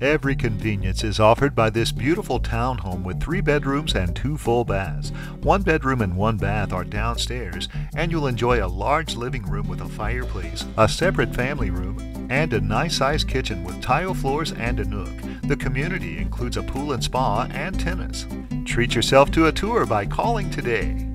Every convenience is offered by this beautiful townhome with three bedrooms and two full baths. One bedroom and one bath are downstairs, and you'll enjoy a large living room with a fireplace, a separate family room, and a nice sized kitchen with tile floors and a nook. The community includes a pool and spa and tennis. Treat yourself to a tour by calling today.